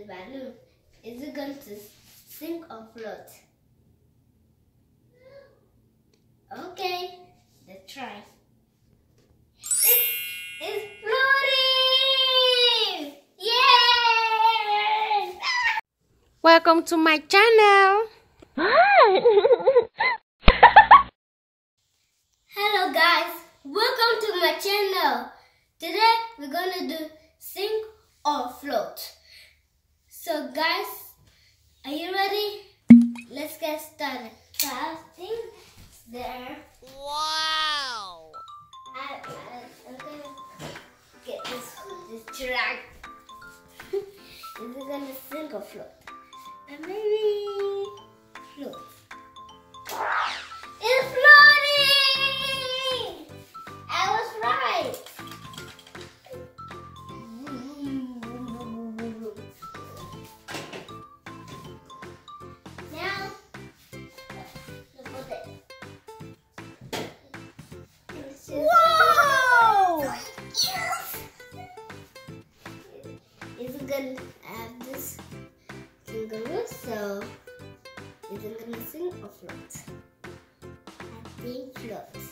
the balloon. Is it going to sink or float? Okay, let's try. It's, it's floating! Yay! Welcome to my channel. Hello guys, welcome to my channel. Today we're gonna do sink or float. So guys, are you ready? Let's get started. So I have things there. Wow. I, I'm gonna get this this drag. Is it gonna sink or float? And maybe is it gonna sing or float? I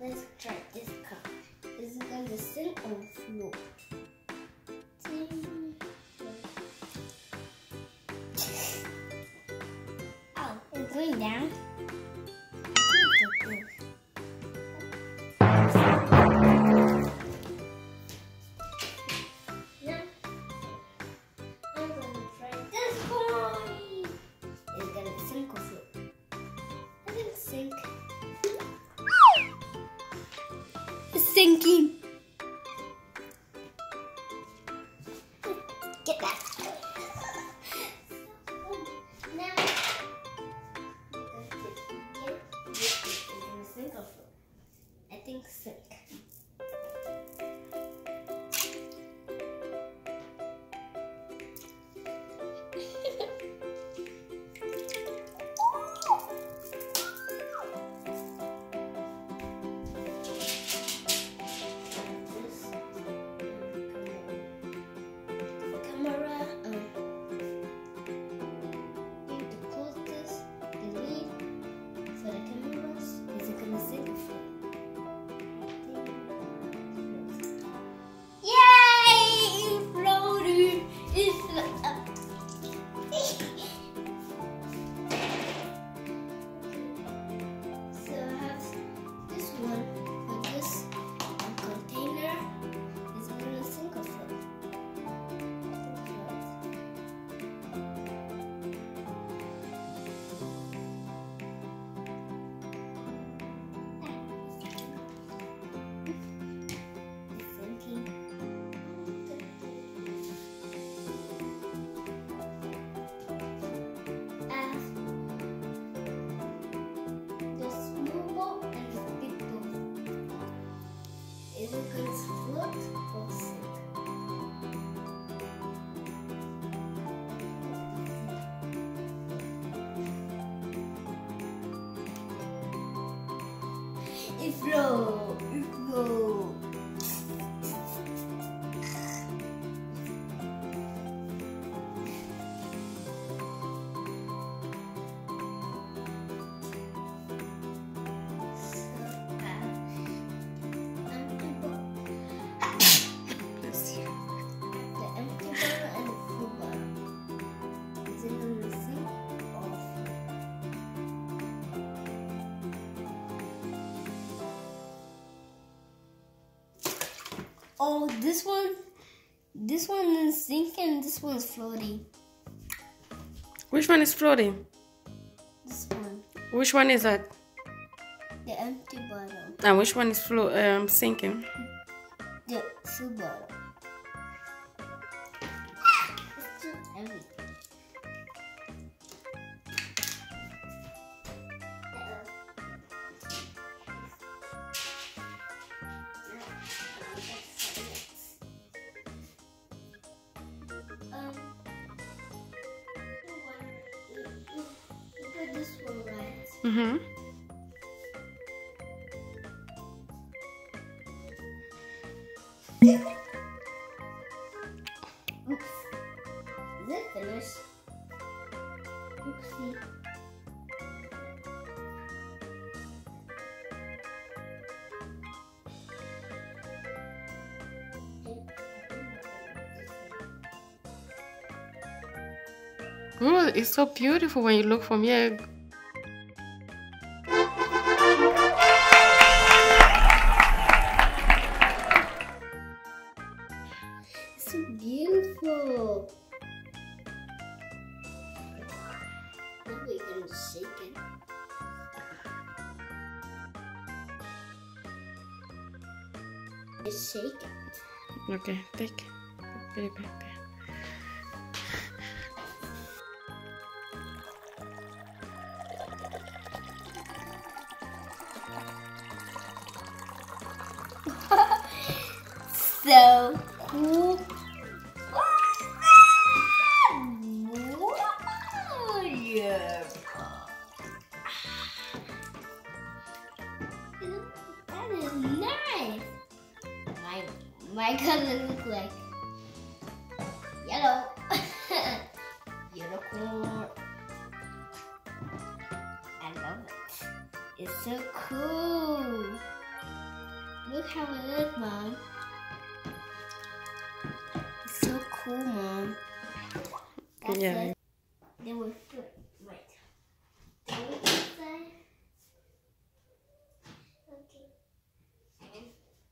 let's try this cup. Is it gonna sing or float? Oh, it's going down. Sinking. Get float? I think sink. It flow, Oh, this one, this one is sinking, this one's floating. Which one is floating? This one, Which one is that? the empty bottle. And which one is flo- um, sinking? The full bottle. It's too heavy. Mm-hmm. Oops. Is it finished? Oh, it's so beautiful when you look from here. Just shake it. Okay, take. Put it back there. so cool. That is nice. My my color look like yellow. Unicorn. I love it. It's so cool. Look how it looks, Mom. It's so cool, Mom. That's Yeah. it. Then we put, wait. Then we put that. Okay. And I'll do this one here.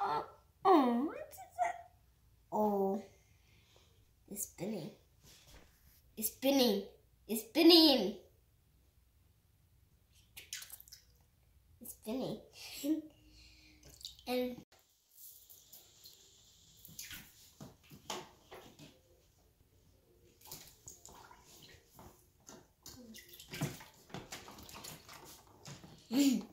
Oh, oh, what is that? Oh, it's spinning. It's spinning. It's spinning. It's spinning. and yellow.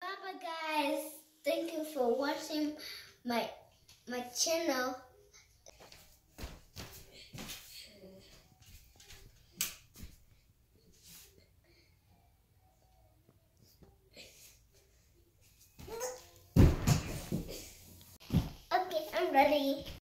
Bye bye guys. Thank you for watching my my channel. Okay, I'm ready.